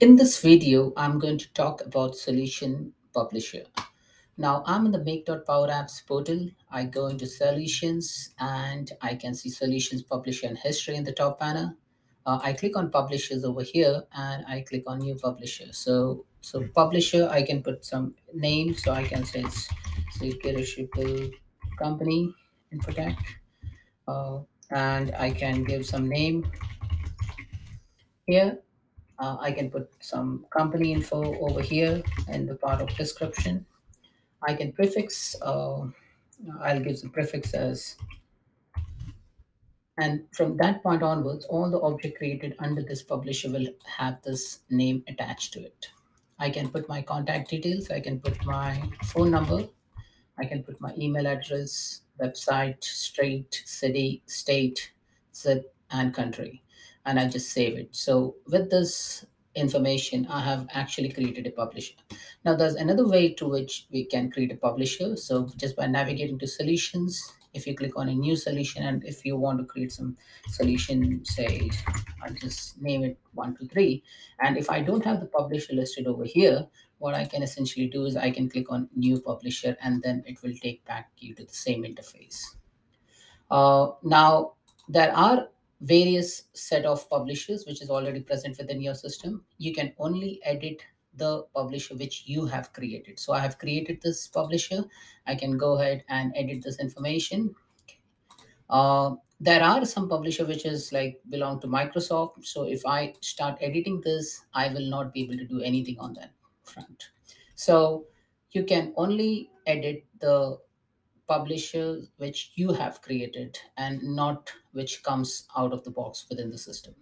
In this video, I'm going to talk about Solution Publisher. Now I'm in the make.power apps portal. I go into solutions and I can see solutions publisher and history in the top panel. Uh, I click on publishers over here and I click on new publisher. So, so publisher, I can put some name. So I can say it's Security Company Infotech. Uh, and I can give some name here uh, I can put some company info over here in the part of description. I can prefix, uh, I'll give the prefix as, and from that point onwards, all the object created under this publisher will have this name attached to it. I can put my contact details. I can put my phone number. I can put my email address, website, street, city, state, zip, and country and I just save it. So with this information, I have actually created a publisher. Now there's another way to which we can create a publisher. So just by navigating to solutions, if you click on a new solution and if you want to create some solution, say, I'll just name it one, two, three. And if I don't have the publisher listed over here, what I can essentially do is I can click on new publisher and then it will take back you to the same interface. Uh, now, there are various set of publishers which is already present within your system you can only edit the publisher which you have created. So i have created this publisher. I can go ahead and edit this information. Uh, there are some publisher which is like belong to microsoft. So if i start editing this i will not be able to do anything on that front. So you can only edit the publisher which you have created and not which comes out of the box within the system.